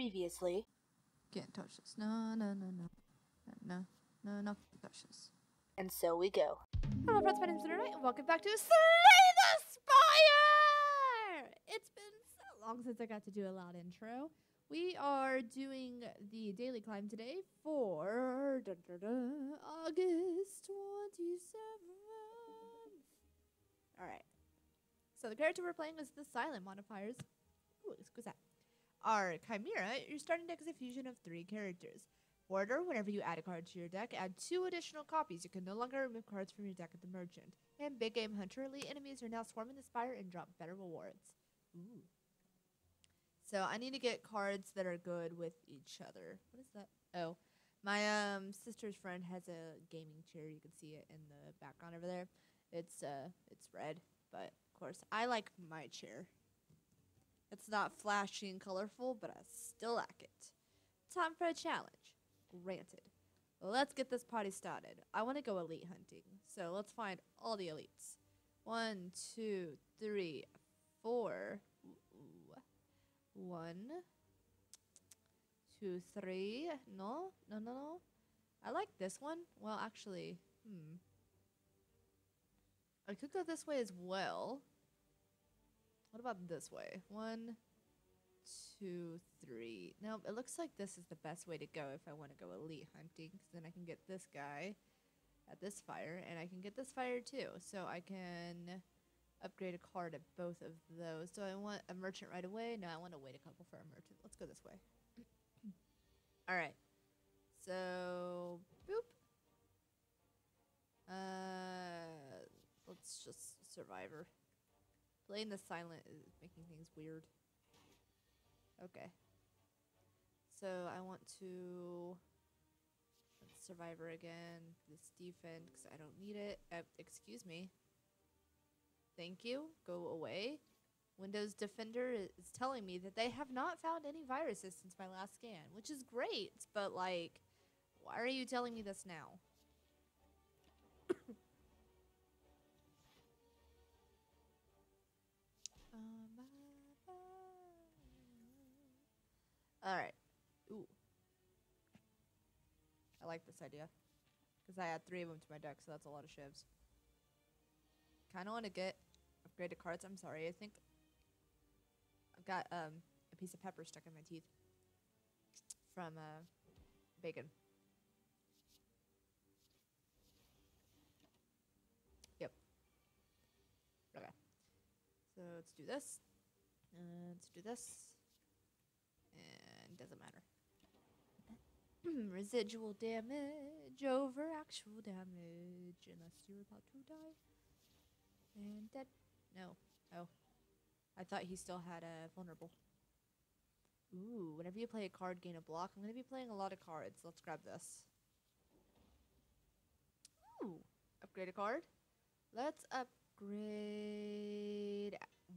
previously. Can't touch this. No, no, no, no. No, no, no, can't touch this. And so we go. Hello friends, my name's Lunernight, and welcome back to Slay the Spire! It's been so long since I got to do a loud intro. We are doing the daily climb today for dun, dun, dun, August 27th. Alright. So the character we're playing is the silent modifiers. Ooh, excuse that. Our Chimera, your starting deck is a fusion of three characters. Hoarder, whenever you add a card to your deck, add two additional copies. You can no longer remove cards from your deck at the merchant. And Big Game Hunter, elite enemies are now swarming the spire and drop better rewards. Ooh. So I need to get cards that are good with each other. What is that? Oh, my um sister's friend has a gaming chair. You can see it in the background over there. It's uh it's red, but of course I like my chair. It's not flashy and colorful, but I still like it. Time for a challenge. Granted. Let's get this party started. I want to go elite hunting, so let's find all the elites. One, two, three, four. Ooh. One, two, three. No, no, no, no. I like this one. Well, actually, hmm. I could go this way as well. What about this way? One, two, three. No, it looks like this is the best way to go if I want to go elite hunting. Because then I can get this guy at this fire, and I can get this fire too. So I can upgrade a card at both of those. So I want a merchant right away? No, I want to wait a couple for a merchant. Let's go this way. Alright. So, boop. Uh, let's just survivor. Playing the silent is making things weird. Okay. So I want to survivor again. This defend because I don't need it. Uh, excuse me. Thank you. Go away. Windows Defender is telling me that they have not found any viruses since my last scan, which is great, but like, why are you telling me this now? Alright. Ooh. I like this idea. Because I add three of them to my deck, so that's a lot of shivs. Kind of want to get upgraded cards. I'm sorry. I think I've got um, a piece of pepper stuck in my teeth from uh, bacon. Yep. Okay. So let's do this. Uh, let's do this. And doesn't matter. Residual damage over actual damage. Unless you're about to die. And dead. No. Oh. I thought he still had a vulnerable. Ooh, whenever you play a card, gain a block. I'm going to be playing a lot of cards. Let's grab this. Ooh, upgrade a card. Let's upgrade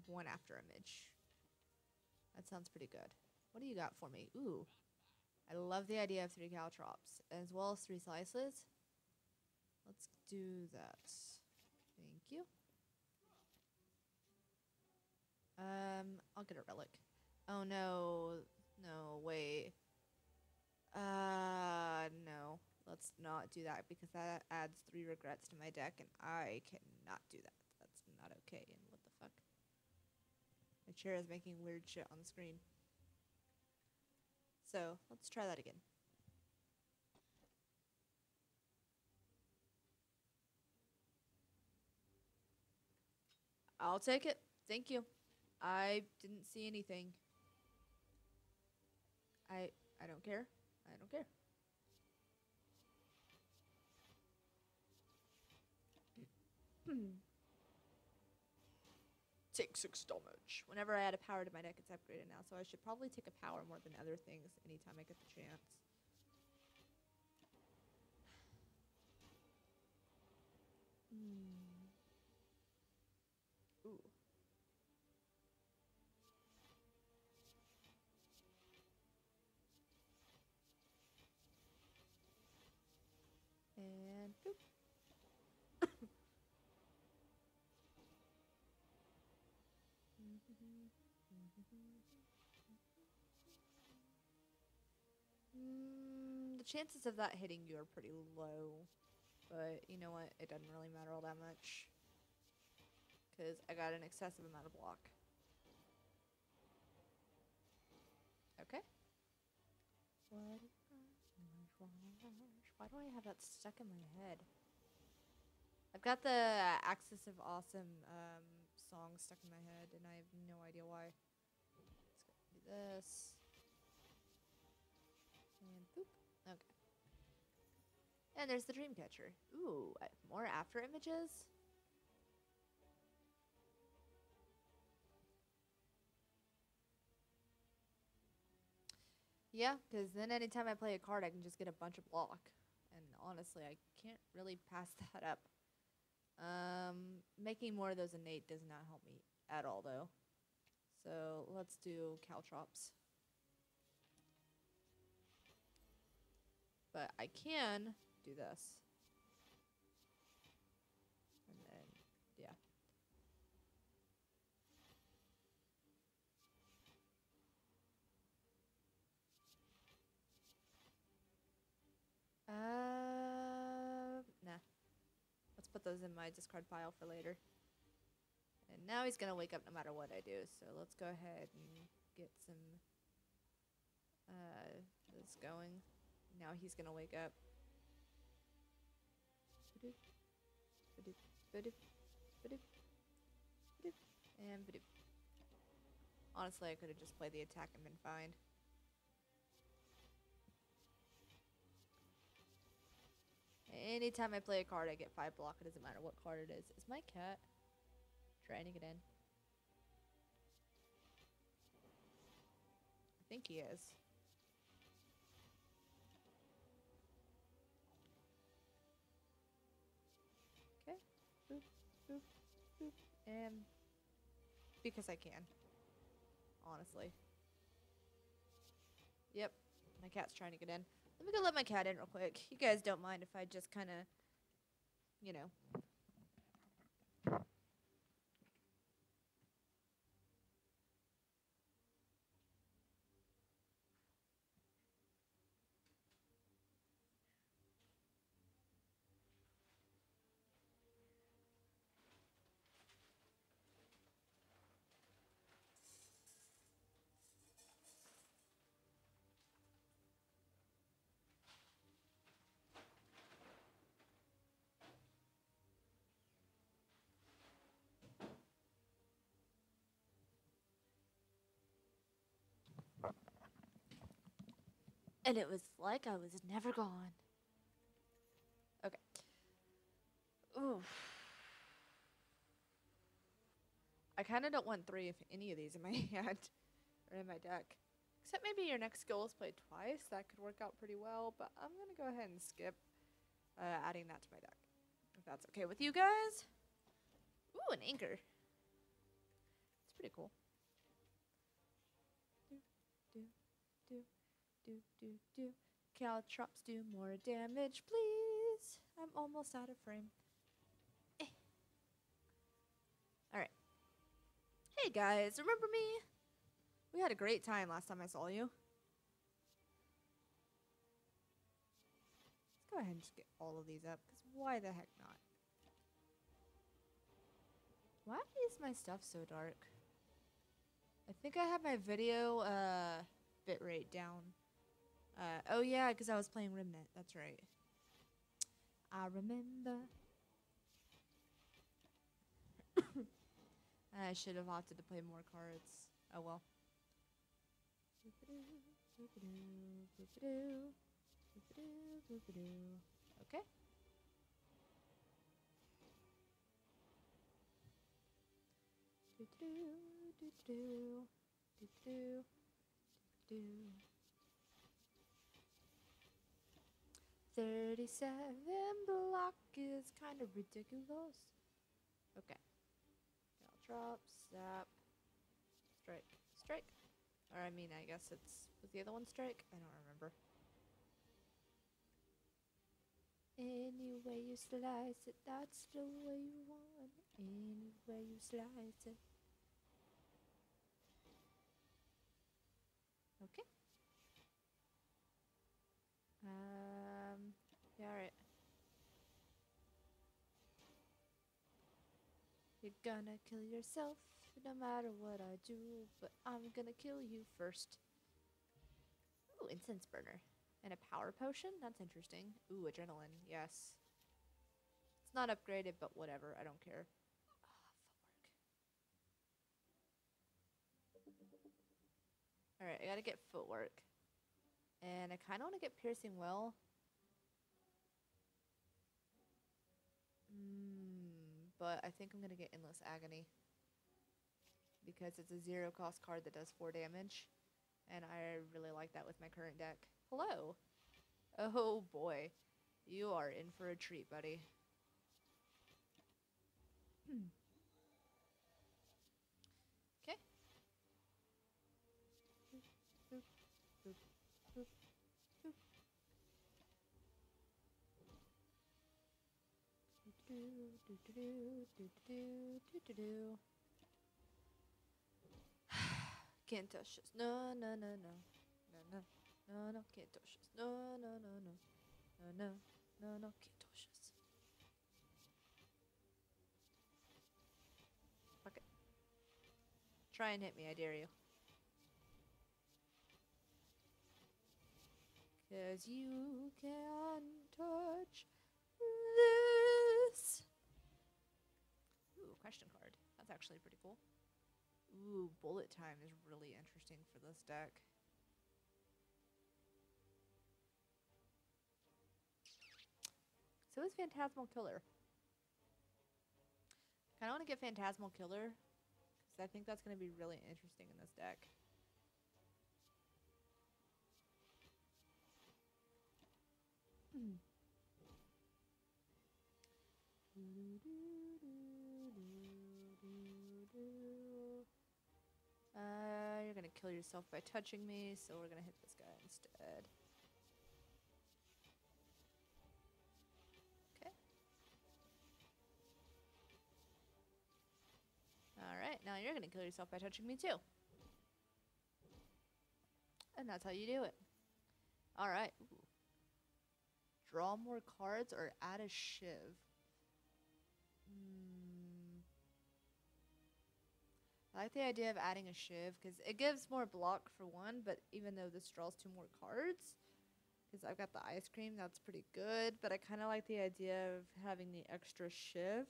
one after image. That sounds pretty good. What do you got for me? Ooh, I love the idea of three caltrops as well as three slices. Let's do that. Thank you. Um, I'll get a relic. Oh no, no, wait. Uh, no. Let's not do that because that adds three regrets to my deck and I cannot do that. That's not okay. And what the fuck? My chair is making weird shit on the screen. So, let's try that again. I'll take it. Thank you. I didn't see anything. I I don't care. I don't care. Take six damage. Whenever I add a power to my deck, it's upgraded now, so I should probably take a power more than other things anytime I get the chance. Hmm. Chances of that hitting you are pretty low. But you know what? It doesn't really matter all that much. Because I got an excessive amount of block. Okay. Why do I have that stuck in my head? I've got the Axis of Awesome um, song stuck in my head, and I have no idea why. Let's do this. And there's the Dreamcatcher. Ooh, uh, more after images? Yeah, because then anytime I play a card, I can just get a bunch of block. And honestly, I can't really pass that up. Um, making more of those innate does not help me at all, though. So let's do Caltrops. But I can do this. And then, yeah. Uh, nah. Let's put those in my discard pile for later. And now he's gonna wake up no matter what I do, so let's go ahead and get some uh this going. Now he's gonna wake up. And. Honestly, I could have just played the attack and been fine. Anytime I play a card, I get five block. It doesn't matter what card it is. Is my cat trying to get in? I think he is. And because I can. Honestly. Yep. My cat's trying to get in. Let me go let my cat in real quick. You guys don't mind if I just kind of, you know. And it was like I was never gone. Okay. Oof. I kind of don't want three of any of these in my hand or in my deck. Except maybe your next skill is played twice. That could work out pretty well, but I'm going to go ahead and skip uh, adding that to my deck. If that's okay with you guys. Ooh, an anchor. It's pretty cool. Do, do, do do, do, do. Caltrops do more damage, please. I'm almost out of frame. Eh. Alright. Hey guys, remember me? We had a great time last time I saw you. Let's go ahead and just get all of these up, because why the heck not? Why is my stuff so dark? I think I have my video uh, bitrate down. Uh, oh yeah, because I was playing Remnant. That's right. I remember. I should have opted to play more cards. Oh well. Okay. Do do do do do do do. 37 block is kind of ridiculous. Okay. I'll drop, zap, strike, strike. Or I mean, I guess it's, was the other one strike? I don't remember. Any way you slice it, that's the way you want. Any way you slice it. Okay. Uh, yeah, right. You're gonna kill yourself, no matter what I do, but I'm gonna kill you first. Ooh, incense burner. And a power potion? That's interesting. Ooh, adrenaline. Yes. It's not upgraded, but whatever. I don't care. Ah, footwork. Alright, I gotta get footwork. And I kinda wanna get piercing wail. But I think I'm going to get endless agony. Because it's a zero cost card that does 4 damage. And I really like that with my current deck. Hello. Oh boy. You are in for a treat, buddy. Okay. Can't touch this. No, no, no, no. No, no. No, no, can't touch this. No, no, no, no. No, no. No, no, can't touch this. Fuck it. Try and hit me, I dare you. Cause you can touch this. Question card. That's actually pretty cool. Ooh, bullet time is really interesting for this deck. So is Phantasmal Killer. I kind of want to get Phantasmal Killer because I think that's going to be really interesting in this deck. Uh, kill yourself by touching me, so we're gonna hit this guy instead. Okay. Alright, now you're gonna kill yourself by touching me too. And that's how you do it. Alright. Draw more cards or add a shiv. I like the idea of adding a shiv because it gives more block for one, but even though this draws two more cards, because I've got the ice cream, that's pretty good. But I kind of like the idea of having the extra shiv.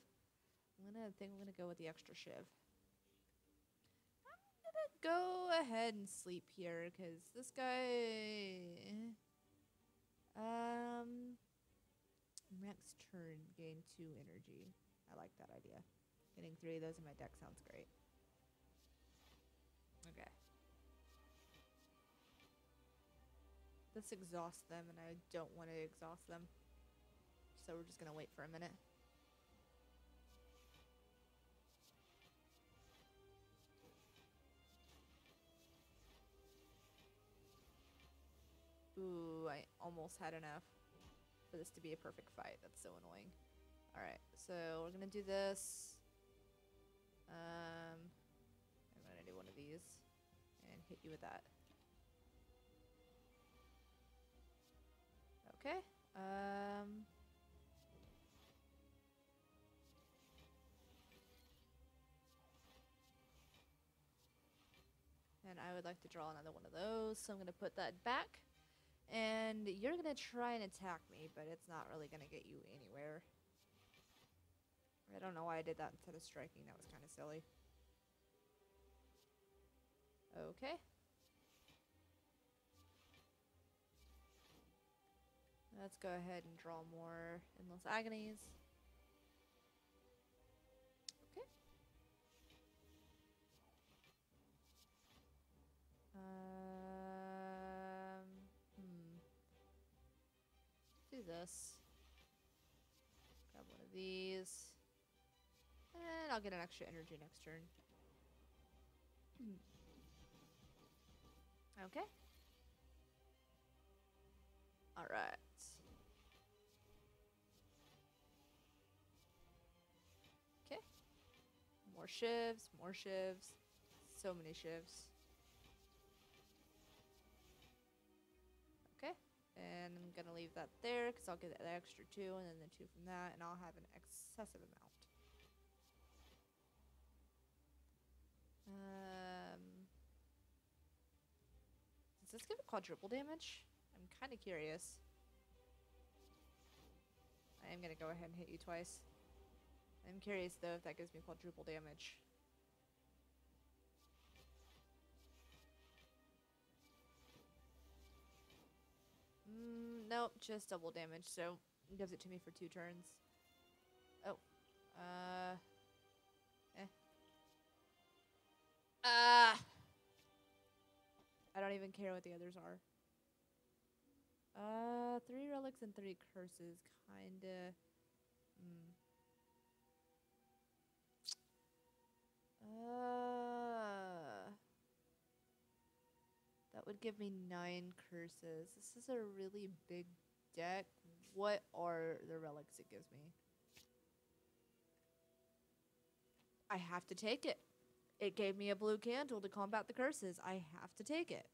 I'm gonna think I'm gonna go with the extra shiv. I'm gonna go ahead and sleep here because this guy. Um, next turn gain two energy. I like that idea. Getting three of those in my deck sounds great. Okay. Let's exhaust them, and I don't want to exhaust them. So we're just going to wait for a minute. Ooh, I almost had enough for this to be a perfect fight. That's so annoying. Alright, so we're going to do this. Um, these and hit you with that. Okay. Um. And I would like to draw another one of those, so I'm gonna put that back. And you're gonna try and attack me, but it's not really gonna get you anywhere. I don't know why I did that instead of striking. That was kind of silly. Okay. Let's go ahead and draw more Endless Agonies. Okay. Um, hmm. Do this. Grab one of these. And I'll get an extra energy next turn. Okay. All right. Okay. More shivs, more shivs. So many shivs. Okay. And I'm going to leave that there because I'll get the extra two and then the two from that, and I'll have an excessive amount. Um, does this give quadruple damage? I'm kind of curious. I am gonna go ahead and hit you twice. I'm curious though if that gives me quadruple damage. Mm, nope, just double damage. So it gives it to me for two turns. Oh, uh, eh. Ah. I don't even care what the others are. Uh, three relics and three curses, kinda. Hmm. Uh, that would give me nine curses. This is a really big deck. What are the relics it gives me? I have to take it. It gave me a blue candle to combat the curses. I have to take it.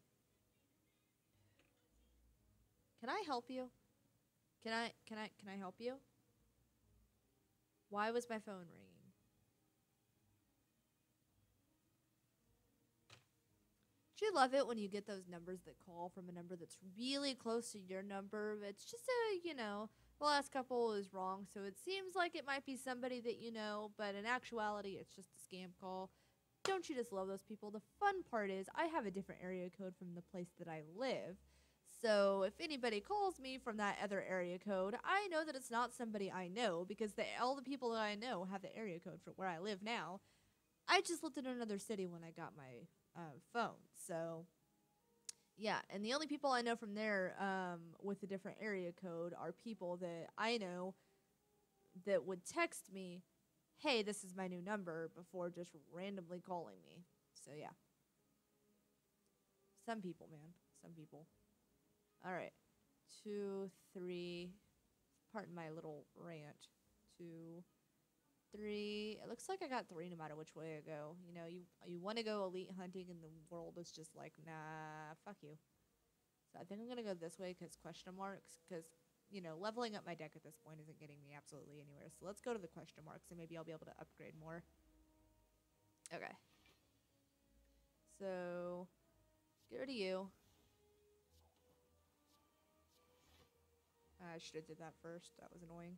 Can I help you? Can I can I can I help you? Why was my phone ringing? Do you love it when you get those numbers that call from a number that's really close to your number? It's just a, you know, the last couple is wrong, so it seems like it might be somebody that you know, but in actuality, it's just a scam call. Don't you just love those people? The fun part is, I have a different area code from the place that I live. So if anybody calls me from that other area code, I know that it's not somebody I know because the, all the people that I know have the area code for where I live now. I just lived in another city when I got my uh, phone. So, yeah, and the only people I know from there um, with a different area code are people that I know that would text me, hey, this is my new number, before just randomly calling me. So, yeah. Some people, man. Some people. All right. Two, three. Pardon my little rant. Two, three. It looks like I got three no matter which way I go. You know, you you want to go elite hunting, and the world is just like, nah, fuck you. So I think I'm gonna go this way because question marks. Because you know, leveling up my deck at this point isn't getting me absolutely anywhere. So let's go to the question marks, and maybe I'll be able to upgrade more. Okay. So, get rid of you. I should have did that first. That was annoying.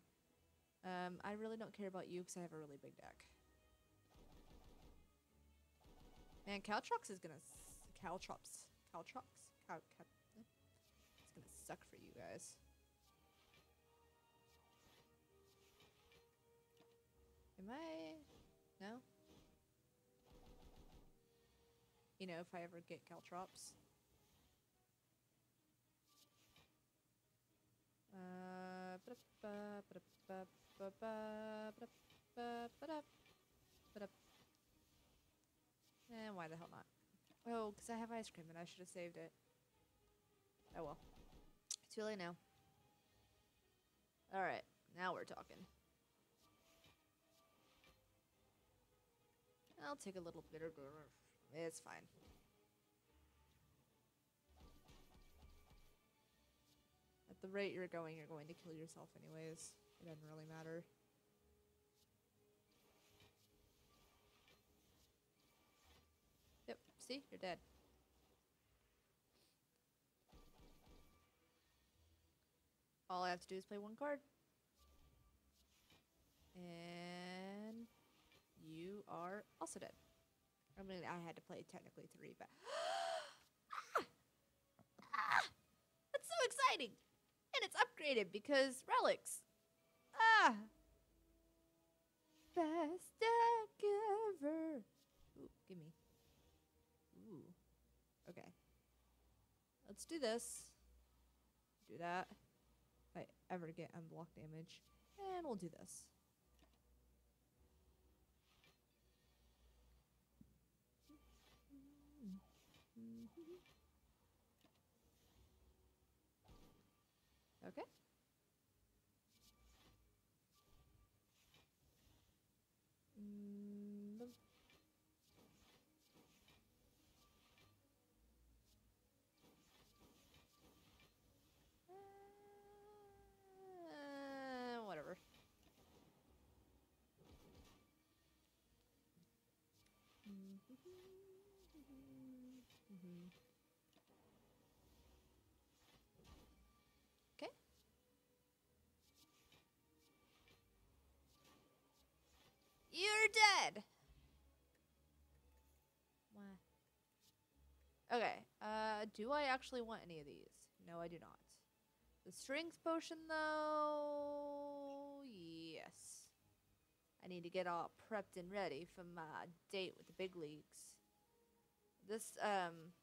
Um, I really don't care about you because I have a really big deck. Man, Caltrox is gonna Caltrops Caltrox Cal, Cal. It's gonna suck for you guys. Am I? No. You know, if I ever get Caltrops. Uh. Eh, why the hell not? Oh, because I have ice cream and I should have saved it. Oh well. Too late now. Alright, now we're talking. I'll take a little bit of. It's fine. At the rate you're going, you're going to kill yourself anyways. It doesn't really matter. Yep, see? You're dead. All I have to do is play one card. And you are also dead. I mean, I had to play technically three, but. That's so exciting! And it's upgraded because relics. Ah! Best deck ever. Ooh, gimme. Ooh. Okay. Let's do this. Do that. If I ever get unblock damage. And we'll do this. Okay. Mm. Uh, whatever. Mm-hmm. Okay. You're dead. Why? Okay. Uh, do I actually want any of these? No, I do not. The strength potion, though. Yes. I need to get all prepped and ready for my date with the big leagues. This um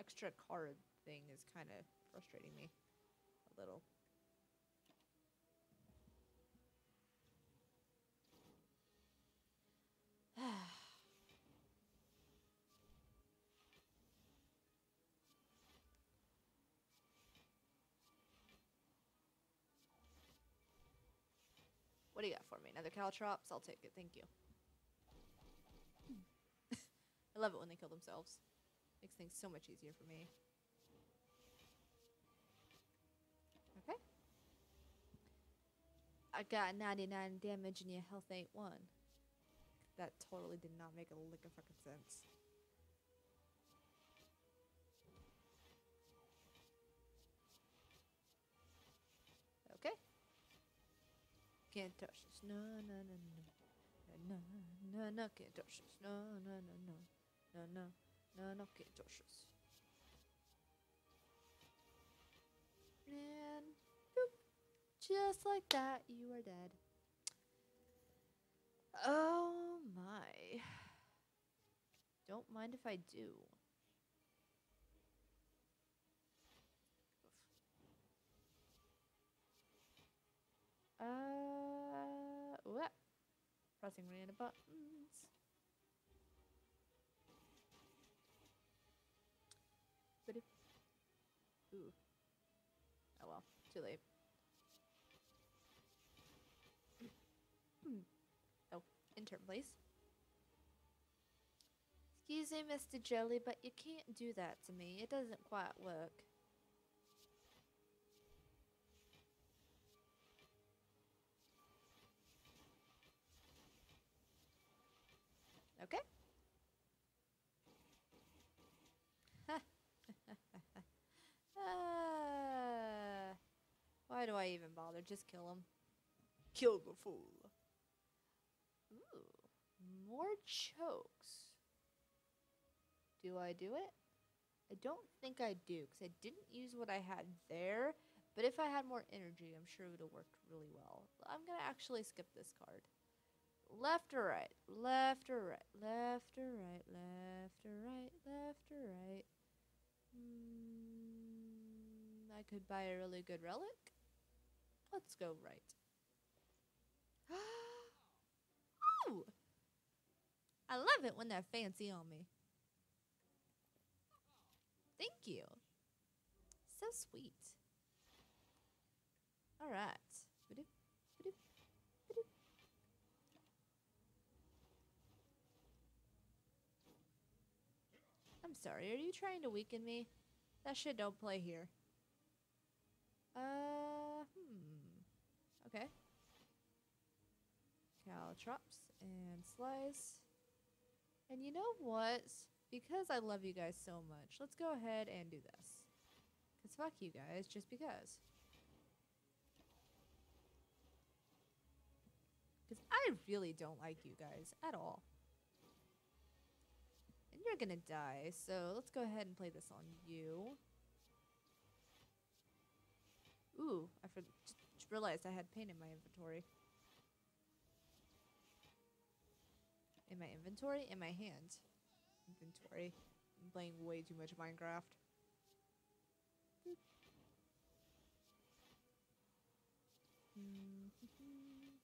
extra card thing is kind of frustrating me a little. What do you got for me? Another caltrops? I'll take it. Thank you. I love it when they kill themselves. Makes things so much easier for me. Okay. I got 99 damage and your health ain't one. That totally did not make a lick of fucking sense. Okay. Can't touch this. No, no, no, no. No, no, no, can't touch this. No, no, no, no. No, no, no, no, touch this. And boop. Just like that, you are dead. Oh my. Don't mind if I do. Uh, what? Pressing random buttons. Ooh, oh well, too late. Hmm. oh, intern, please. Excuse me, Mr. Jelly, but you can't do that to me. It doesn't quite work. Okay. Ah, why do I even bother? Just kill him. Kill the fool. Ooh, more chokes. Do I do it? I don't think I do because I didn't use what I had there. But if I had more energy, I'm sure it would have worked really well. I'm going to actually skip this card. Left or right? Left or right? Left or right? Left or right? Left or right? Mm, I could buy a really good relic. Let's go right. Ooh! I love it when they're fancy on me. Thank you. So sweet. All right. I'm sorry, are you trying to weaken me? That shit don't play here. Uh, hmm. Okay. Caltrops and slice. And you know what? Because I love you guys so much, let's go ahead and do this. Because fuck you guys, just because. Because I really don't like you guys at all. And you're gonna die, so let's go ahead and play this on you. Realized I had pain in my inventory. In my inventory? In my hand. Inventory. I'm playing way too much Minecraft.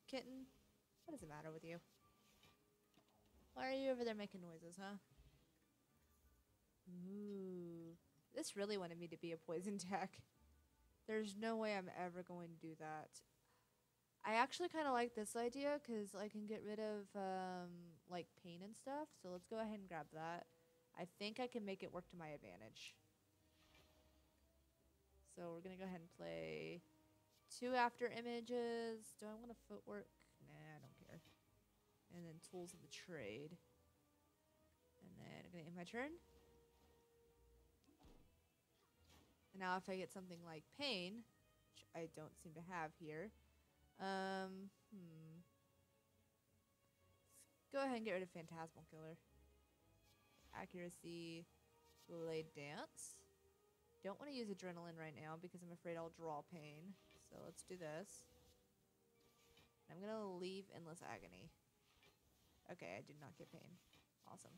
Kitten, what does it matter with you? Why are you over there making noises, huh? Ooh. This really wanted me to be a poison tech. There's no way I'm ever going to do that. I actually kind of like this idea because I can get rid of um, like pain and stuff. So let's go ahead and grab that. I think I can make it work to my advantage. So we're gonna go ahead and play two after images. Do I want a footwork? Nah, I don't care. And then tools of the trade. And then I'm gonna end my turn. Now if I get something like pain, which I don't seem to have here, um, hmm. Let's go ahead and get rid of Phantasmal Killer. Accuracy, Blade Dance. Don't want to use Adrenaline right now because I'm afraid I'll draw pain. So let's do this. I'm going to leave Endless Agony. Okay, I did not get pain. Awesome.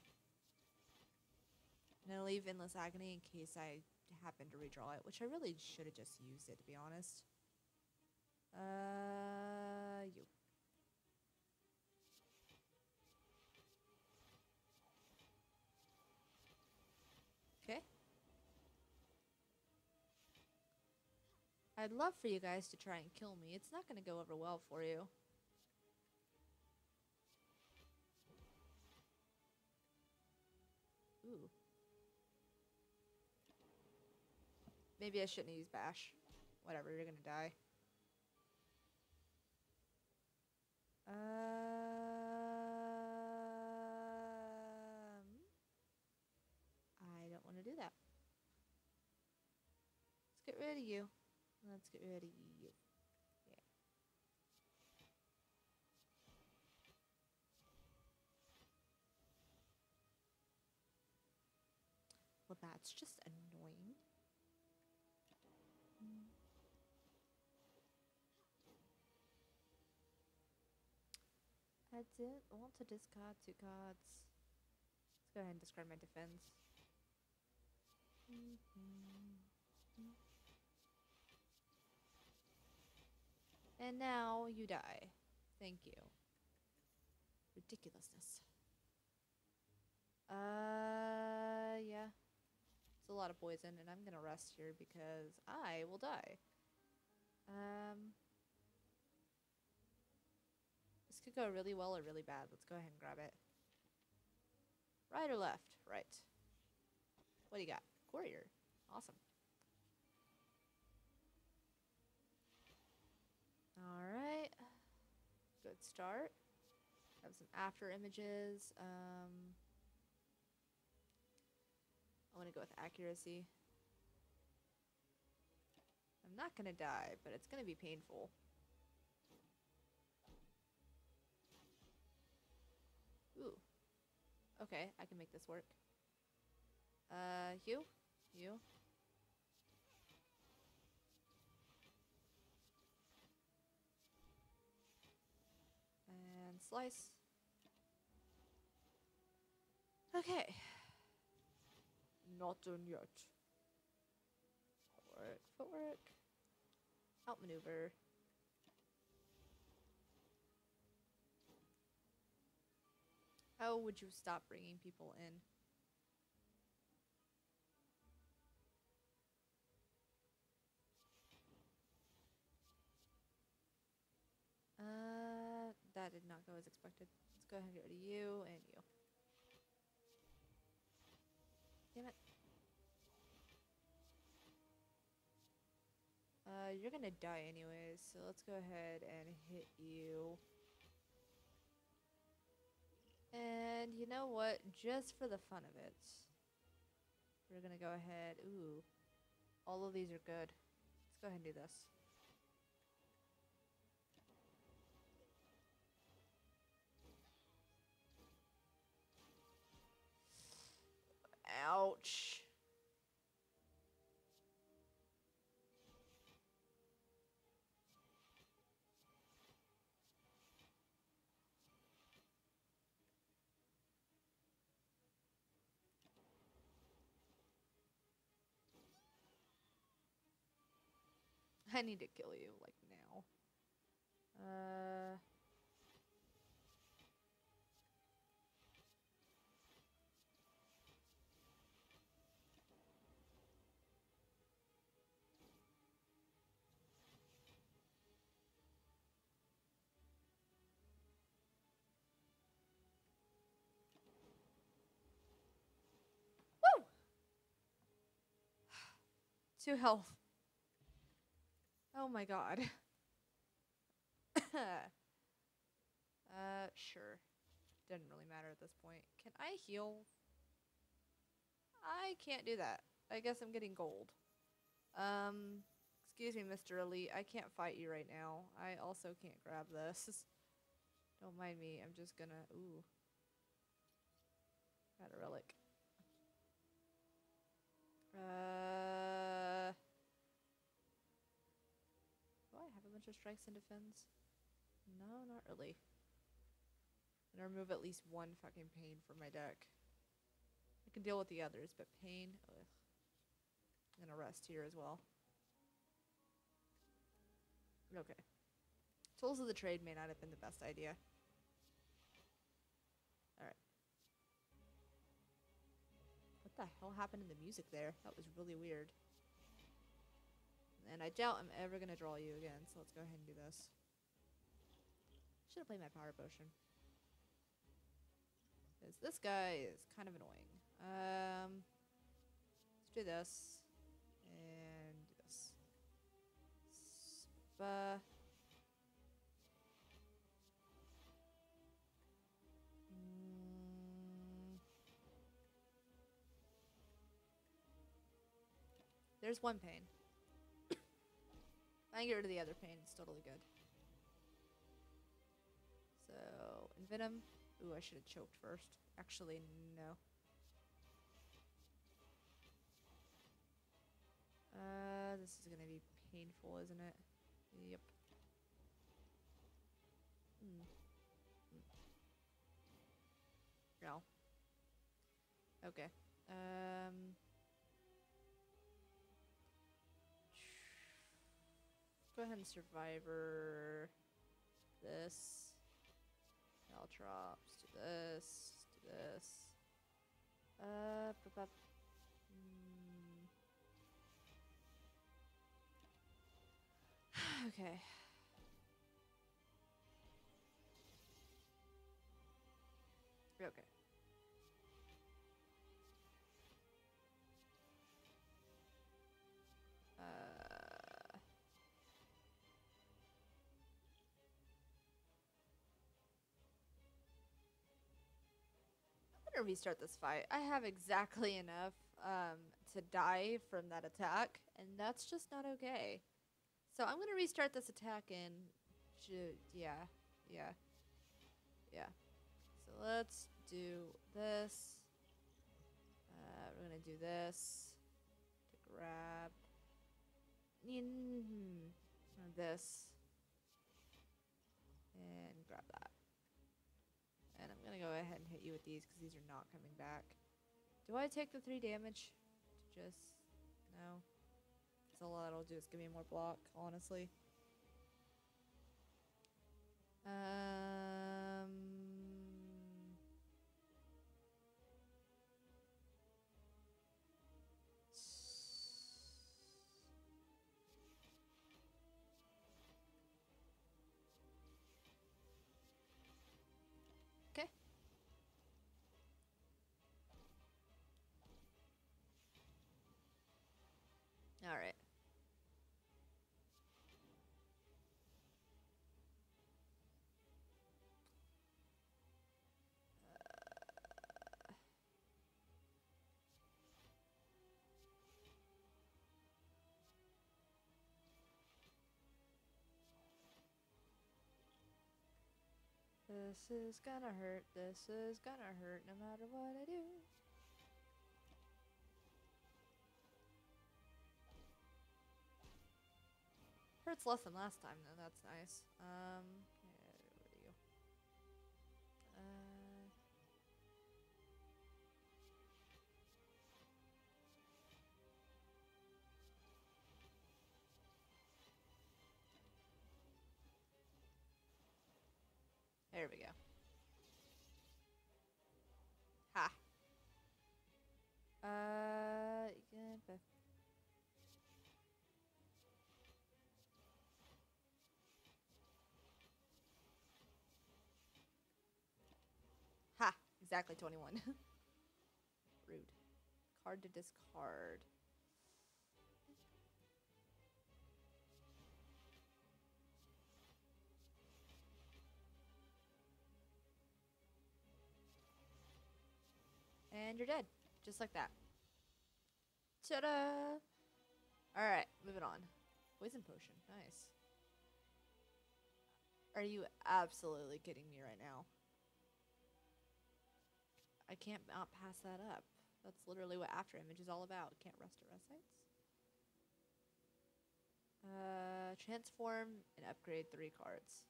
I'm going to leave Endless Agony in case I happen to redraw it, which I really should have just used it, to be honest. Uh, you. Okay. I'd love for you guys to try and kill me. It's not going to go over well for you. Maybe I shouldn't use Bash. Whatever, you're gonna die. Um, I don't want to do that. Let's get rid of you. Let's get rid of you. Yeah. Well, that's just annoying. I didn't want to discard two cards. Let's go ahead and discard my defense. And now you die. Thank you. Ridiculousness. Uh, yeah. It's a lot of poison, and I'm gonna rest here because I will die. Um, this could go really well or really bad. Let's go ahead and grab it. Right or left? Right. What do you got? Courier. Awesome. Alright. Good start. Have some after images. Um, I want to go with accuracy. I'm not going to die, but it's going to be painful. Ooh. Okay, I can make this work. Uh, you? You? And slice. Okay. Not done yet. Footwork, footwork. Outmaneuver. How would you stop bringing people in? Uh, that did not go as expected. Let's go ahead and rid of you and you. Damn it. Uh, you're gonna die anyways, so let's go ahead and hit you. And you know what? Just for the fun of it, we're gonna go ahead. Ooh, all of these are good. Let's go ahead and do this. Ouch. I need to kill you, like, now. Uh... Woo! Two health. Oh my god. uh, sure. Doesn't really matter at this point. Can I heal I can't do that. I guess I'm getting gold. Um, excuse me, Mr. Elite. I can't fight you right now. I also can't grab this. Don't mind me. I'm just gonna. Ooh. Got a relic. Uh. Do I have a bunch of strikes and defense? No, not really. Gonna remove at least one fucking pain from my deck. I can deal with the others, but pain. Ugh. I'm gonna rest here as well. Okay. Tools of the trade may not have been the best idea. Alright. What the hell happened in the music there? That was really weird. And I doubt I'm ever gonna draw you again, so let's go ahead and do this. Should have played my power potion. Because this guy is kind of annoying. Um, let's do this. And do this. Spa. Mm. There's one pain. I can get rid of the other pain. It's totally good. So, Envenom. Ooh, I should have choked first. Actually, no. Uh, this is gonna be painful, isn't it? Yep. Hmm. Hmm. No. Okay. Um. Go ahead and survivor this. Caltrops, do this, do this. Uh, bup, bup. Mm. okay. Okay. Gonna restart this fight. I have exactly enough um, to die from that attack, and that's just not okay. So I'm gonna restart this attack in, yeah, yeah, yeah. So let's do this. Uh, we're gonna do this to grab. Mm, this and grab that. And I'm gonna go ahead and hit you with these because these are not coming back. Do I take the three damage? To just no. Because all that'll do is give me more block, honestly. Um. All right. Uh, this is gonna hurt. This is gonna hurt no matter what I do. Hurts less than last time though. That's nice. Um, you? Uh, there we go. Exactly 21. Rude. Card to discard. And you're dead. Just like that. Ta-da! Alright, moving on. Poison potion. Nice. Are you absolutely kidding me right now? I can't not pass that up. That's literally what After Image is all about. Can't rest or rest sites. Uh, transform and upgrade three cards.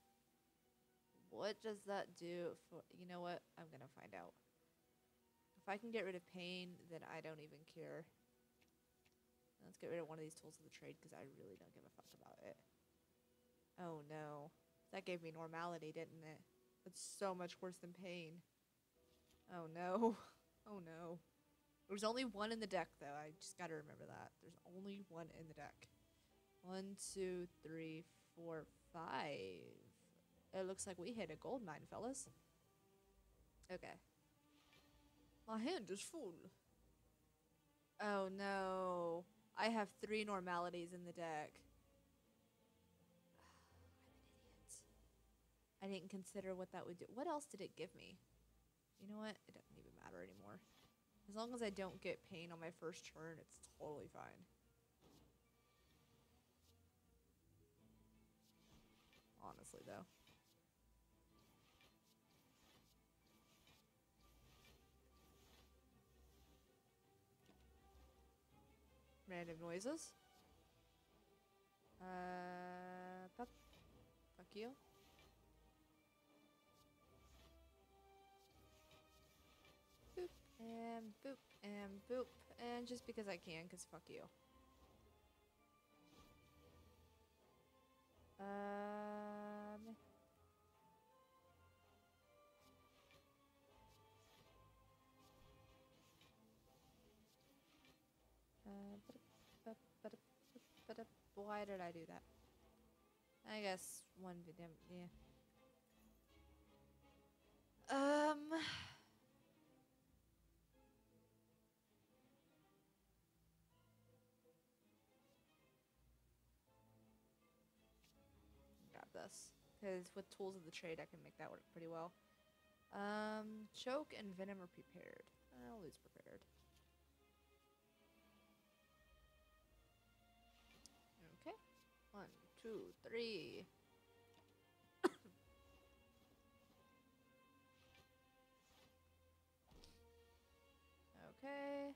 What does that do for. You know what? I'm gonna find out. If I can get rid of pain, then I don't even care. Let's get rid of one of these tools of the trade because I really don't give a fuck about it. Oh no. That gave me normality, didn't it? That's so much worse than pain. Oh no. Oh no. There's only one in the deck though. I just gotta remember that. There's only one in the deck. One, two, three, four, five. It looks like we hit a gold mine, fellas. Okay. My hand is full. Oh no. I have three normalities in the deck. I'm an idiot. I didn't consider what that would do. What else did it give me? You know what? It doesn't even matter anymore. As long as I don't get pain on my first turn, it's totally fine. Honestly, though. Random noises. Uh, fuck, you. And boop and boop and just because I can, cause fuck you. Um. Uh, Why did I do that? I guess one video, yeah. Um. Because with tools of the trade, I can make that work pretty well. Um, choke and venom are prepared. I'll lose prepared. Okay. One, two, three. okay.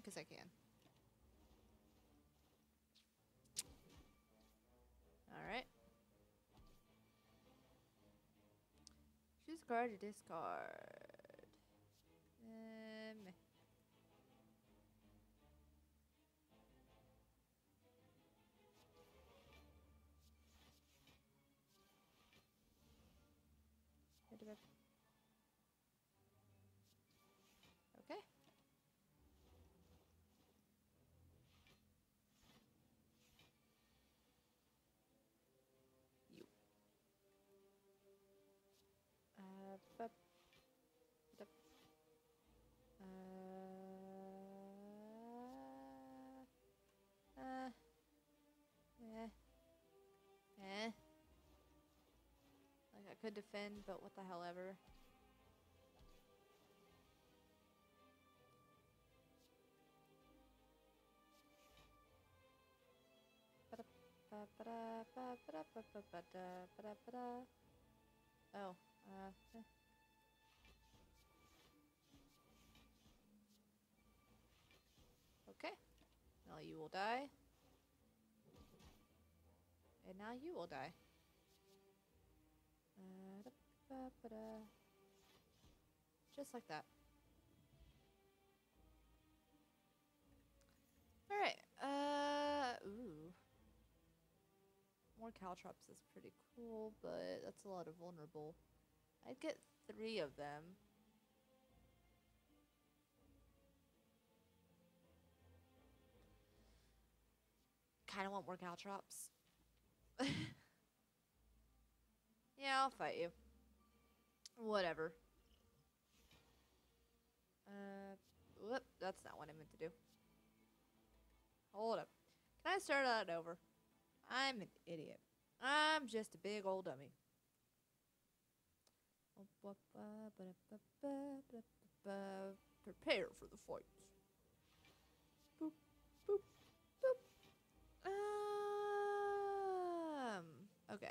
Because I can. Alright. Choose card to discard. Um. Okay. Uh, bup. Uh, uh, eh, eh. Like I could defend, but what the hell ever. Ba-da, ba, Now you will die. And now you will die. Uh. Just like that. Alright, uh, ooh. More caltrops is pretty cool, but that's a lot of vulnerable. I'd get three of them. Kind of want more caltrops. yeah, I'll fight you. Whatever. Uh, whoop, that's not what I meant to do. Hold up. Can I start that over? I'm an idiot. I'm just a big old dummy. Prepare for the fight. Boop, boop, boop. Um. Okay.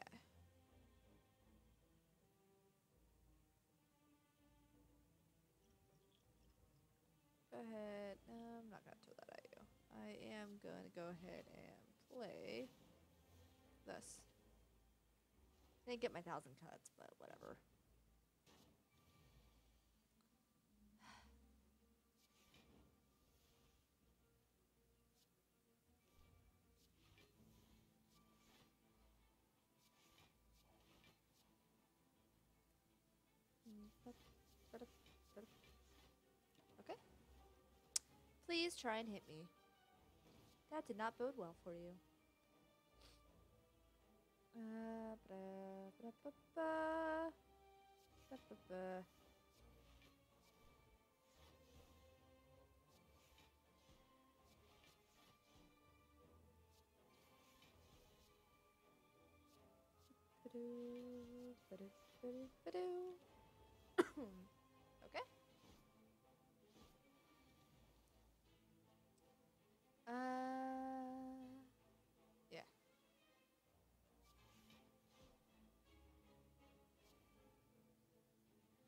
Go ahead. No, I'm not gonna throw that at you. I am going to go ahead and play this. Didn't get my thousand cuts, but whatever. Please try and hit me. That did not bode well for you. Uh, ba- ba- ba- ba- ba- ba- ba. Ba-doo, ba-doo, ba-doo, ba-doo. Uh, yeah.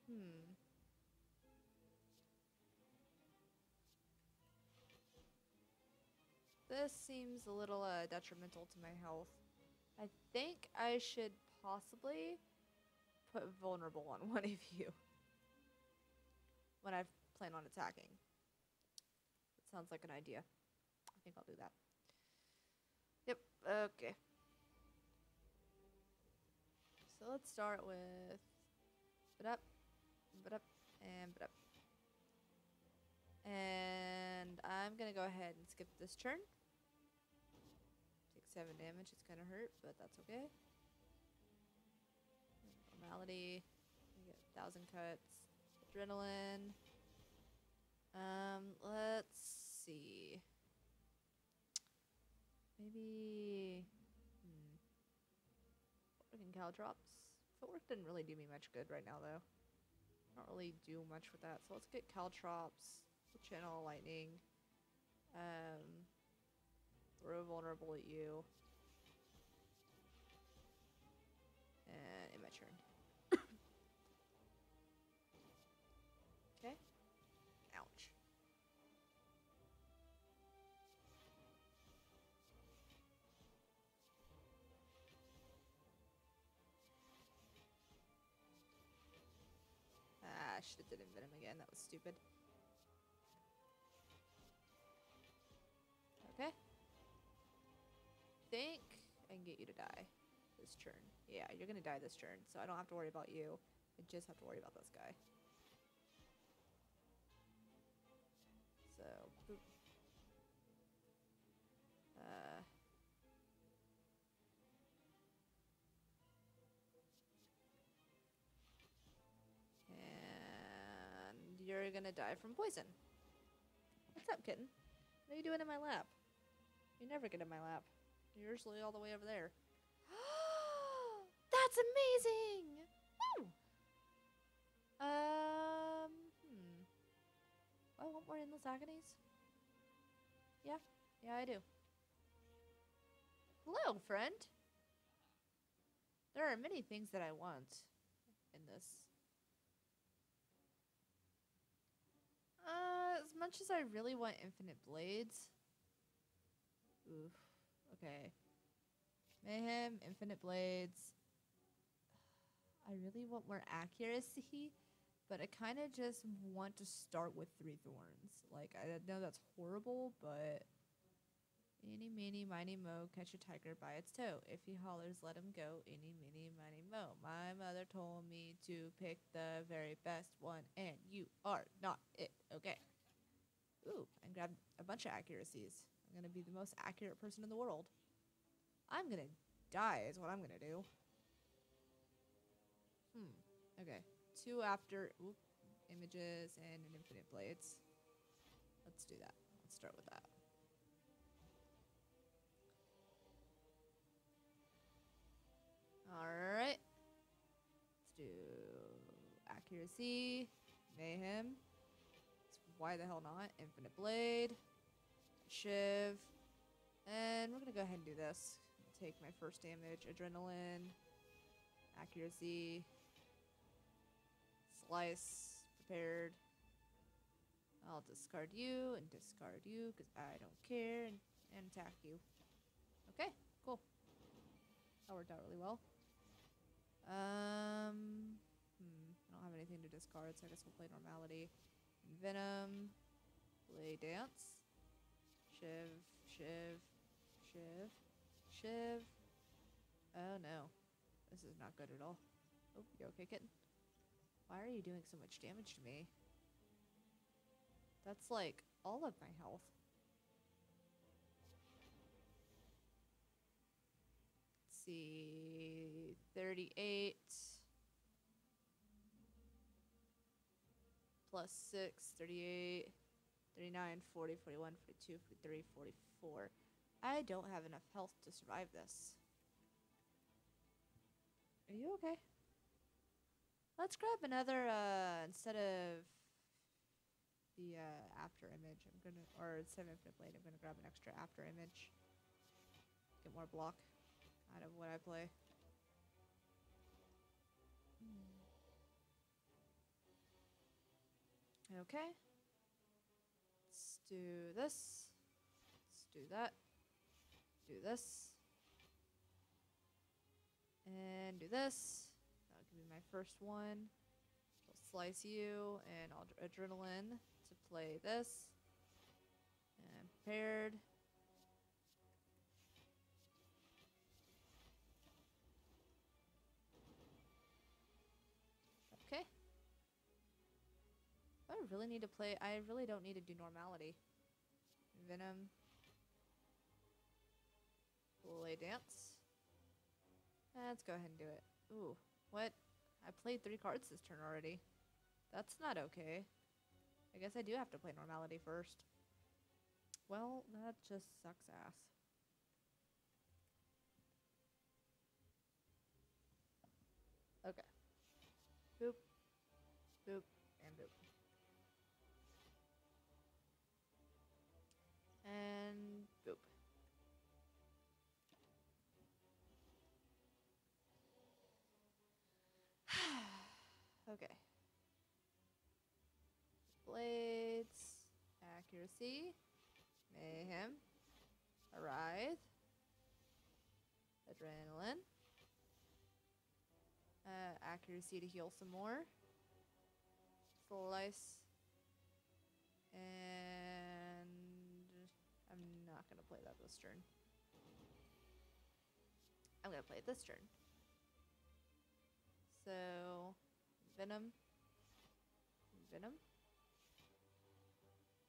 Hmm. This seems a little uh, detrimental to my health. I think I should possibly put vulnerable on one of you when I plan on attacking. It sounds like an idea. I think I'll do that. Yep, okay. So let's start with but up, but up, and but up. And I'm gonna go ahead and skip this turn. Take seven damage, it's gonna hurt, but that's okay. Normality, get a thousand cuts. Adrenaline. Um, let's see. Maybe. Hmm. And caltrops. Footwork didn't really do me much good right now, though. I don't really do much with that. So let's get caltrops. Channel lightning. Um, throw vulnerable at you. And in my turn. I should have did Envenom again. That was stupid. Okay. Think I can get you to die this turn. Yeah, you're gonna die this turn, so I don't have to worry about you. I just have to worry about this guy. Gonna die from poison. What's up, kitten? What are you doing in my lap? You never get in my lap. You're usually all the way over there. That's amazing! Woo! Um, hmm. I want more endless agonies. Yeah, yeah, I do. Hello, friend. There are many things that I want in this. Uh, as much as I really want infinite blades. Oof. Okay. Mayhem, infinite blades. I really want more accuracy, but I kind of just want to start with three thorns. Like, I know that's horrible, but. Eeny, meeny, miny, mo, catch a tiger by its toe. If he hollers, let him go. Eeny, meeny, miny, mo. My mother told me to pick the very best one, and you are not it. Okay. Ooh, I grabbed a bunch of accuracies. I'm gonna be the most accurate person in the world. I'm gonna die is what I'm gonna do. Hmm. Okay. Two after ooh, images and an infinite blades. Let's do that. Let's start with that. Alright. Let's do accuracy, mayhem, why the hell not? Infinite blade, shiv, and we're gonna go ahead and do this. Take my first damage, adrenaline, accuracy, slice, prepared. I'll discard you and discard you because I don't care and, and attack you. Okay, cool. That worked out really well. Um, hmm, I don't have anything to discard, so I guess we'll play normality. Venom, Blade Dance, shiv, shiv, shiv, shiv. Oh no, this is not good at all. Oh, you okay, kitten? Why are you doing so much damage to me? That's like all of my health. Let's see, 38 plus 6, 38, 39, 40, 41, 42, 43, 44. I don't have enough health to survive this. Are you okay? Let's grab another, uh, instead of the uh, after image, I'm gonna, or instead of infinite blade, I'm gonna grab an extra after image. Get more block out of what I play. Okay. Let's do this. Let's do that. Do this. And do this. That'll give me my first one. I'll slice you and I'll adrenaline to play this. And prepared. Really need to play. I really don't need to do normality. Venom. Blade Dance. Let's go ahead and do it. Ooh, what? I played three cards this turn already. That's not okay. I guess I do have to play normality first. Well, that just sucks ass. And boop. okay. Blades, accuracy, mayhem, arrive, adrenaline, uh, accuracy to heal some more, slice, and I'm gonna play that this turn. I'm gonna play it this turn. So, Venom, Venom,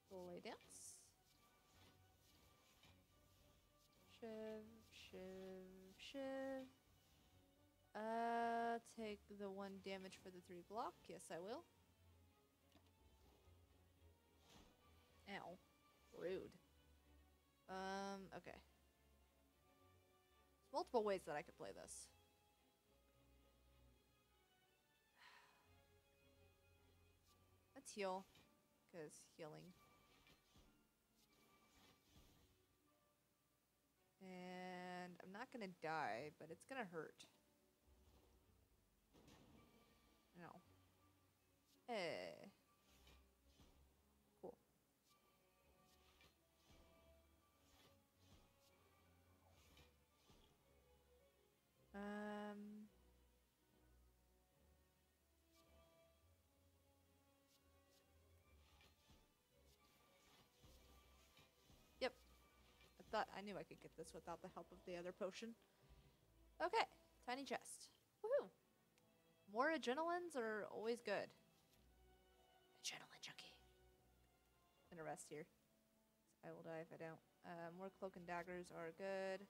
Blade Dance, Shiv, Shiv, Shiv. Uh, take the one damage for the three block. Yes, I will. Ow. Rude. Um, okay. There's multiple ways that I could play this. Let's heal, because healing. And I'm not gonna die, but it's gonna hurt. No. Eh. Um. Yep. I thought I knew I could get this without the help of the other potion. Okay, tiny chest. Woohoo! More adrenalines are always good. Adrenaline junkie. I'm gonna rest here. I will die if I don't. Uh, more cloak and daggers are good.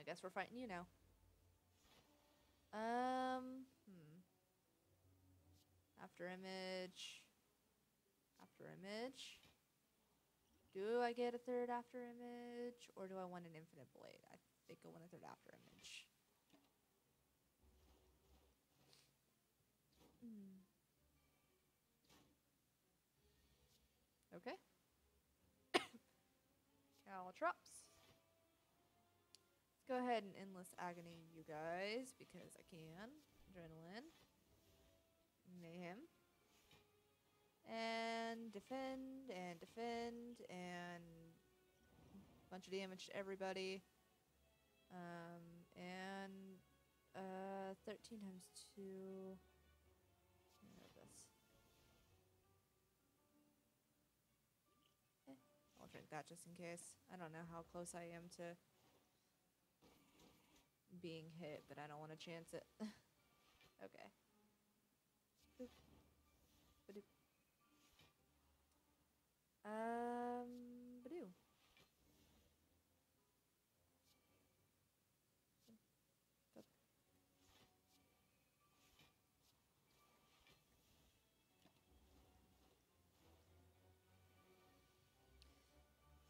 I guess we're fighting you now. Um, hmm. After image. After image. Do I get a third after image? Or do I want an infinite blade? I think I want a third after image. Hmm. Okay. Caltrops go ahead and endless agony you guys because I can. Adrenaline. Mayhem. And defend and defend and bunch of damage to everybody. Um, and uh, 13 times 2. I know this. Eh, I'll drink that just in case. I don't know how close I am to being hit, but I don't want to chance it. okay. Um.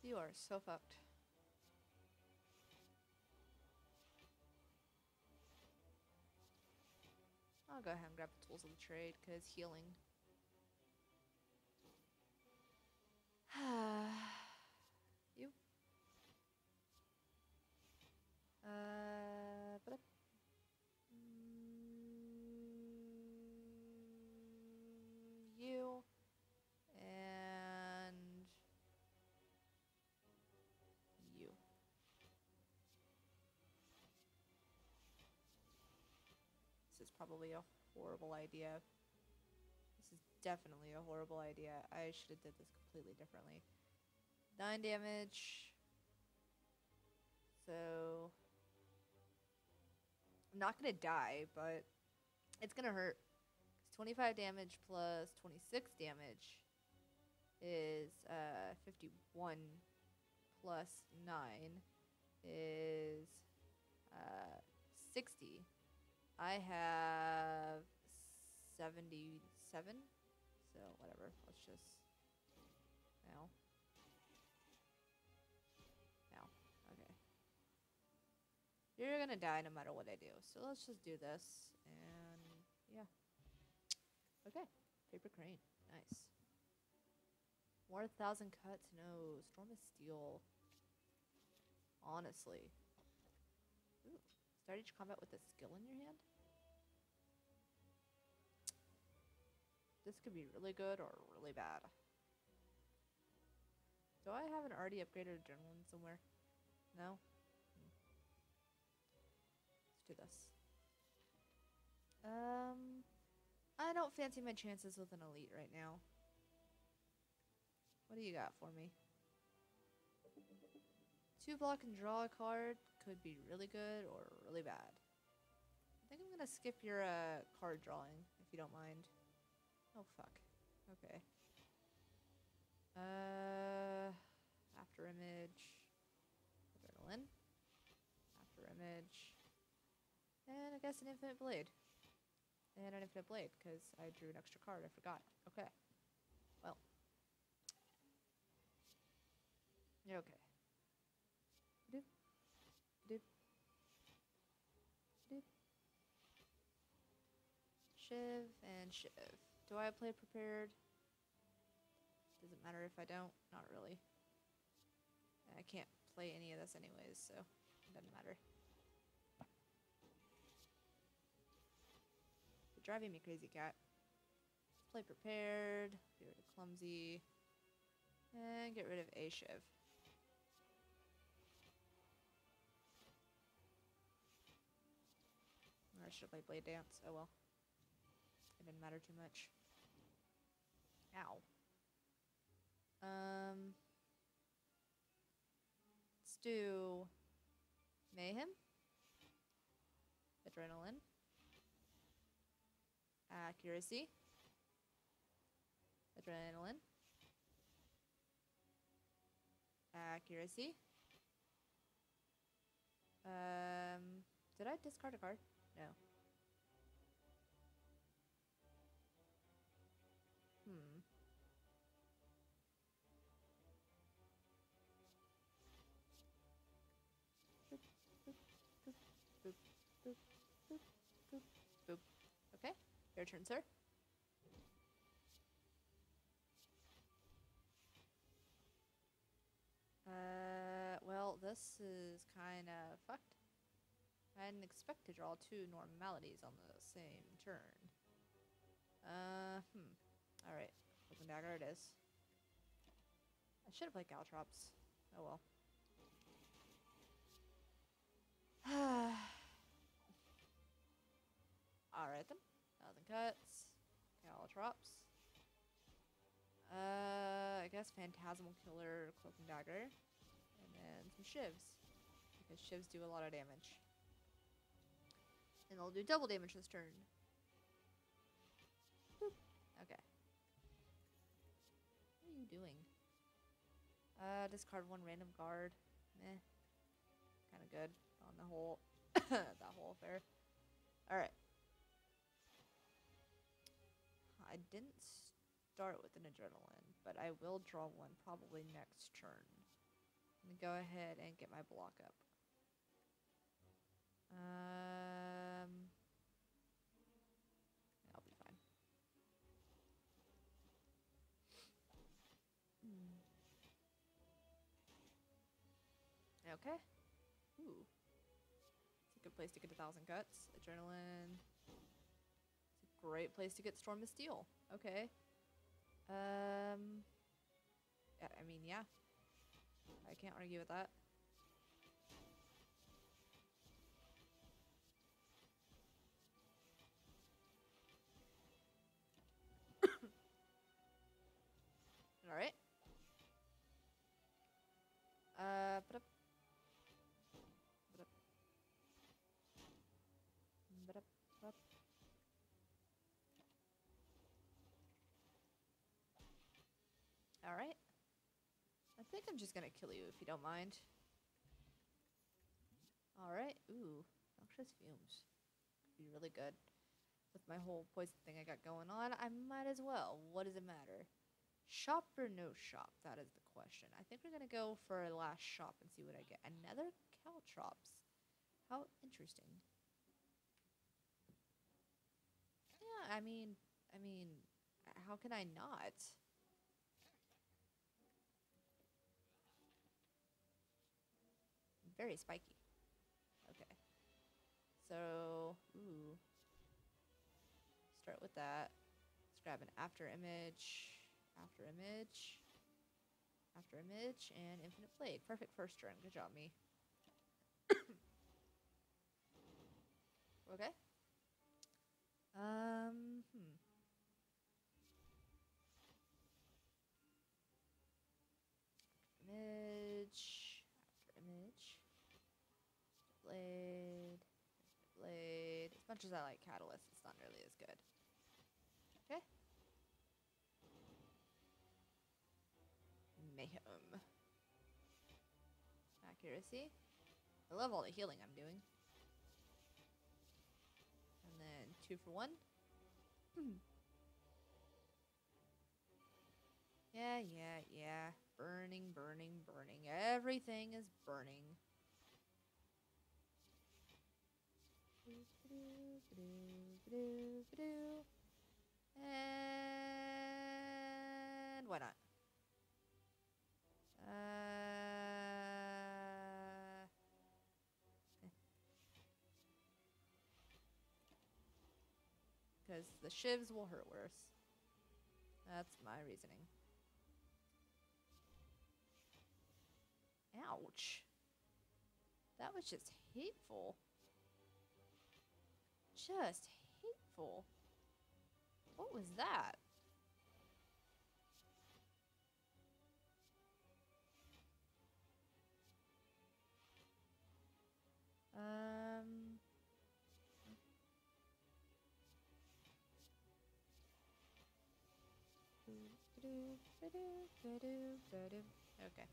You are so fucked. I'll go ahead and grab the tools of the trade because healing. you. Uh, but you probably a horrible idea. This is definitely a horrible idea. I should have did this completely differently. Nine damage. So I'm not gonna die, but it's gonna hurt. 25 damage plus 26 damage is uh 51 plus 9 is uh 60. I have 77. So whatever. Let's just now. Now. Okay. You're gonna die no matter what I do. So let's just do this and yeah. Okay. Paper crane. Nice. More thousand cuts. No. Storm of steel. Honestly. Ooh. Start each combat with a skill in your hand? This could be really good or really bad. Do I have an already upgraded adrenaline somewhere? No? Hmm. Let's do this. Um, I don't fancy my chances with an elite right now. What do you got for me? Two block and draw a card could be really good or really bad. I think I'm gonna skip your uh, card drawing if you don't mind. Oh fuck. Okay. Uh, after image, adrenaline, after image, and I guess an infinite blade, and an infinite blade because I drew an extra card. I forgot. Okay. Well. Okay. Doop. Doop. Doop. Shiv and Shiv. Do I play prepared? Doesn't matter if I don't. Not really. I can't play any of this anyways, so it doesn't matter. You're driving me crazy, cat. Play prepared. Get rid of clumsy. And get rid of A Shiv. I should played Blade Dance. Oh well. It didn't matter too much. Ow. Um. Let's do Mayhem. Adrenaline. Accuracy. Adrenaline. Accuracy. Um, did I discard a card? No. Your turn, sir. Uh, well, this is kind of fucked. I didn't expect to draw two normalities on the same turn. Uh, hmm. Alright, and Dagger it is. I should have played Caltrops. Oh well. Alright then. Cuts. Caltrops. Uh, I guess Phantasmal Killer, Cloak and Dagger. And then some shivs. Because shivs do a lot of damage. And they'll do double damage this turn. Boop. Okay. What are you doing? Uh, discard one random guard. Meh. Kind of good on the whole that whole affair. All I didn't start with an adrenaline, but I will draw one probably next turn. Go ahead and get my block up. Um, I'll be fine. Hmm. Okay. Ooh. It's a good place to get a thousand cuts. Adrenaline. Great place to get Storm of Steel. Okay. Um. I mean, yeah. I can't argue with that. All right. Uh, I think I'm just gonna kill you if you don't mind. All right. Ooh, noxious fumes. Could be really good. With my whole poison thing I got going on, I might as well. What does it matter? Shop or no shop? That is the question. I think we're gonna go for a last shop and see what I get. Another caltrops. How interesting. Yeah, I mean, I mean, how can I not? Very spiky. Okay. So, ooh. Start with that. Let's grab an after image, after image, after image, and infinite blade. Perfect first turn. Good job, me. okay. Um, hmm. Image, blade, blade. As much as I like Catalyst, it's not nearly as good. Okay. Mayhem. Accuracy. I love all the healing I'm doing. And then two for one. Hmm. yeah, yeah, yeah. Burning, burning, burning. Everything is burning. And why not? Uh, Because the shivs will hurt worse. That's my reasoning. Ouch. That was just hateful. Just hateful. What was that? Um. Okay.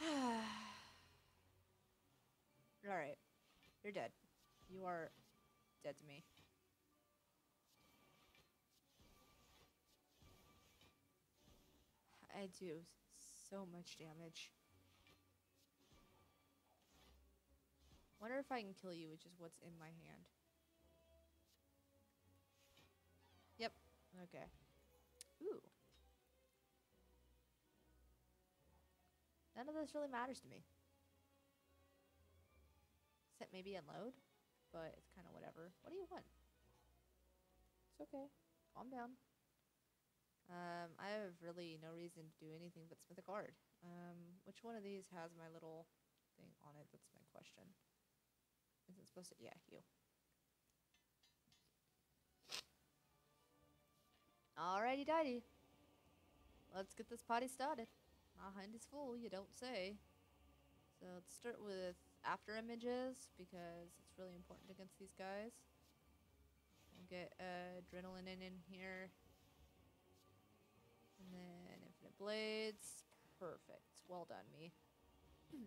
Alright. You're dead. You are dead to me. I do so much damage. Wonder if I can kill you with just what's in my hand. Yep. Okay. Ooh. None of this really matters to me. Except maybe unload, but it's kind of whatever. What do you want? It's okay. Calm down. Um, I have really no reason to do anything but smith a card. Um, which one of these has my little thing on it? That's my question. Is it supposed to? Yeah, you. Alrighty, dighty. Let's get this party started. My hand is full, you don't say. So let's start with after images because it's really important against these guys. We'll get uh, adrenaline in, in here. And then infinite blades. Perfect. Well done, me.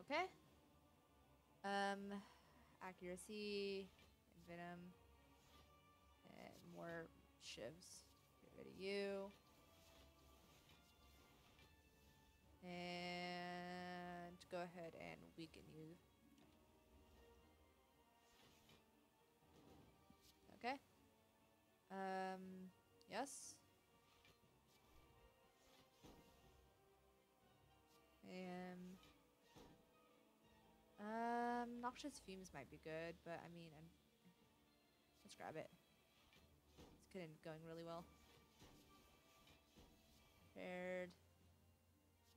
okay. Um, accuracy, venom, and more shivs. Get rid of you. And go ahead and weaken you. Okay. Um, yes. And um, noxious fumes might be good, but I mean, I'm, let's grab it. It's getting going really well. Paired.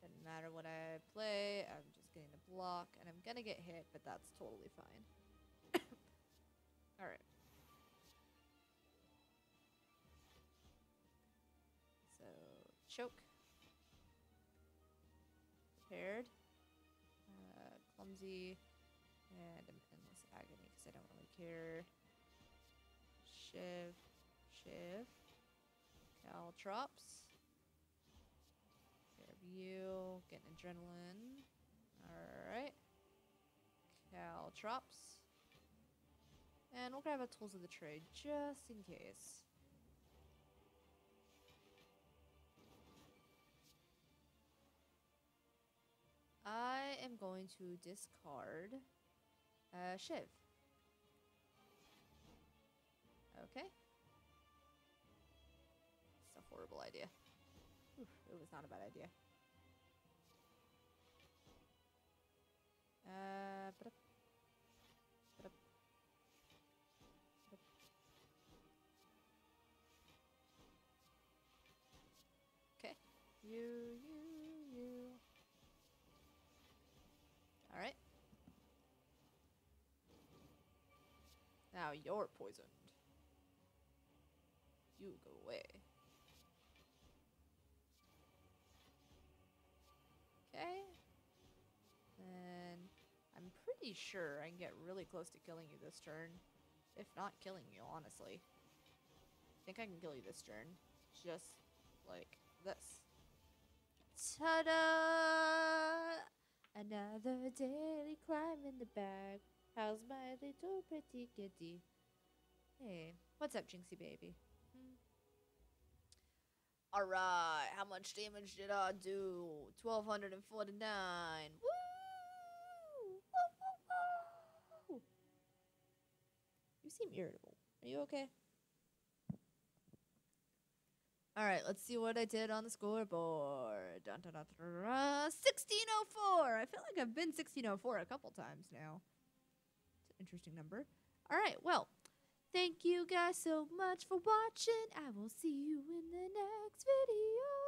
Doesn't matter what I play. I'm just getting a block, and I'm gonna get hit, but that's totally fine. All right. So choke. Prepared. Uh, clumsy. And I'm endless agony because I don't really care. Shiv. Shiv. Caltrops. Care of you. Getting adrenaline. Alright. Caltrops. And we'll grab our tools of the trade just in case. I am going to discard uh, Shiv. Okay. It's a horrible idea. It was not a bad idea. Uh, Okay. You, you, you. All right. Now you're poisoned. You go away. Okay. Pretty sure I can get really close to killing you this turn. If not killing you, honestly. I think I can kill you this turn. Just like this. Ta-da! Another daily climb in the bag. How's my little pretty kitty? Hey, what's up, Jinxie baby? Hmm. All right, how much damage did I do? 1249. Woo! Woo, woo, woo! You seem irritable. Are you okay? All right, let's see what I did on the scoreboard. Dun, dun, dun, dun, dun, 1604. I feel like I've been 1604 a couple times now. It's an interesting number. All right, well, thank you guys so much for watching. I will see you in the next video.